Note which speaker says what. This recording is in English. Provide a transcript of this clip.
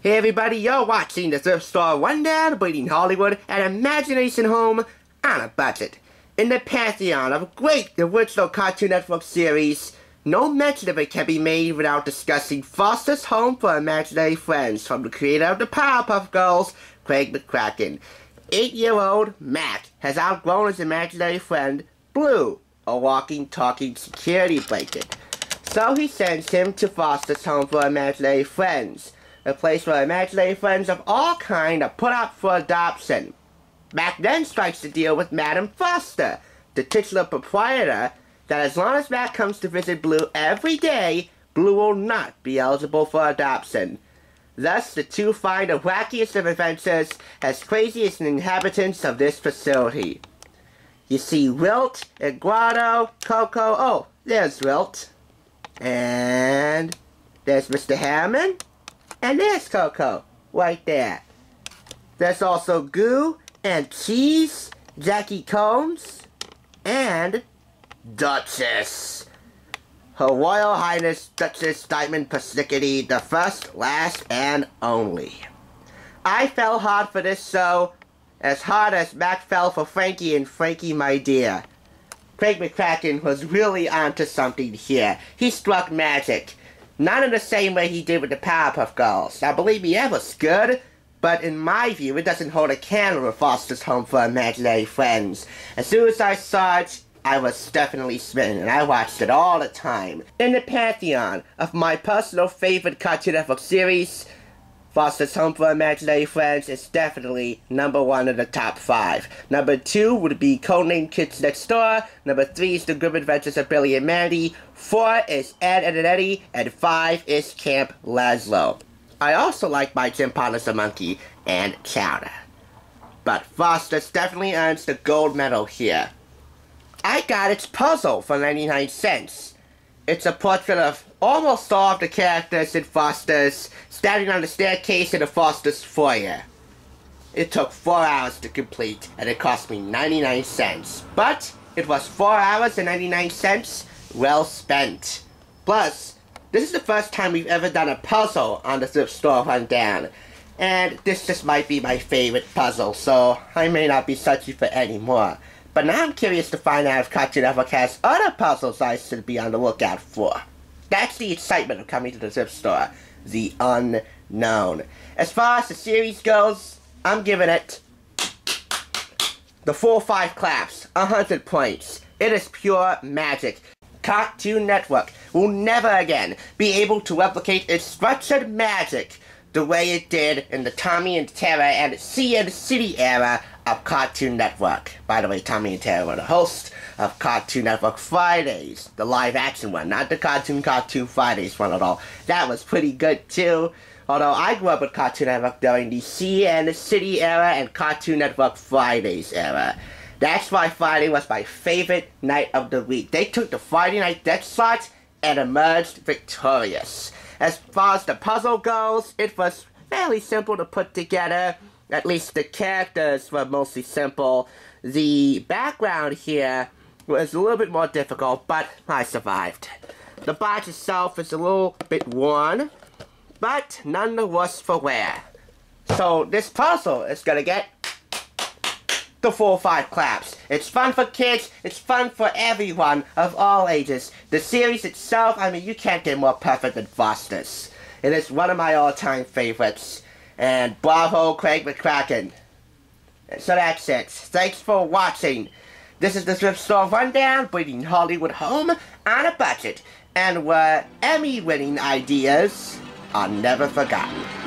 Speaker 1: Hey everybody, you're watching the thrift store rundown, bleeding Hollywood and Imagination Home on a budget. In the pantheon of great original Cartoon Network series, no mention of it can be made without discussing Foster's Home for Imaginary Friends from the creator of the Powerpuff Girls, Craig McCracken. Eight-year-old Mac has outgrown his imaginary friend, Blue, a walking, talking security blanket. So he sends him to Foster's Home for Imaginary Friends, a place where imaginary friends of all kind are put up for adoption. Mac then strikes a deal with Madam Foster, the titular proprietor, that as long as Mac comes to visit Blue every day, Blue will not be eligible for adoption. Thus, the two find the wackiest of adventures as crazy as the inhabitants of this facility. You see Wilt, Eduardo, Coco, oh, there's Wilt. And there's Mr. Herriman. And there's Coco, right there. There's also Goo and Cheese, Jackie Khones, and Duchess. Her Royal Highness Duchess Diamond Persnickety, the first, last, and only. I fell hard for this show, as hard as Mac fell for Frankie and Frankie My Dear. Craig McCracken was really onto something here. He struck magic. Not in the same way he did with the Powerpuff Girls. Now believe me, that was good, but in my view, it doesn't hold a candle to Foster's Home for Imaginary Friends. As soon as I saw it, I was definitely smitten, and I watched it all the time. In the pantheon of my personal favorite Cartoon Network series, Foster's Home for Imaginary Friends is definitely number one in the top five. Number two would be Codename Kids Next Door. Number three is The Grim Adventures of Billy and Mandy. Four is Ed, Edd and Eddy. And five is Camp Lazlo. I also like my partners a monkey and Chowder. But Foster's definitely earns the gold medal here. I got its puzzle for 99 cents. It's a portrait of almost all of the characters in Foster's standing on the staircase in the Foster's foyer. It took 4 hours to complete and it cost me 99 cents. But it was 4 hours and 99 cents well spent. Plus, this is the first time we've ever done a puzzle on the thrift store rundown. And this just might be my favorite puzzle, so I may not be searching for any more. But now I'm curious to find out if Cartoon Network has other puzzles I should be on the lookout for. That's the excitement of coming to the Zip store. The unknown. As far as the series goes, I'm giving it the full five claps, a hundred points. It is pure magic. Cartoon Network will never again be able to replicate its structured magic the way it did in the Tommy and Tara and CN City era of Cartoon Network. By the way, Tommy and Tara were the hosts of Cartoon Network Fridays, the live action one, not the Cartoon Cartoon Fridays one at all. That was pretty good too. Although I grew up with Cartoon Network during the CN City era and Cartoon Network Fridays era. That's why Friday was my favorite night of the week. They took the Friday night death slot and emerged victorious. As far as the puzzle goes, it was fairly simple to put together. At least the characters were mostly simple. The background here was a little bit more difficult, but I survived. The box itself is a little bit worn, but none the worse for wear. So this puzzle is gonna get the full five claps. It's fun for kids, it's fun for everyone of all ages. The series itself, I mean, you can't get more perfect than Foster's. It is one of my all-time favorites. And bravo, Craig McCracken. So that's it. Thanks for watching. This is the Thrift Store Rundown, bringing Hollywood home on a budget, and where Emmy-winning ideas are never forgotten.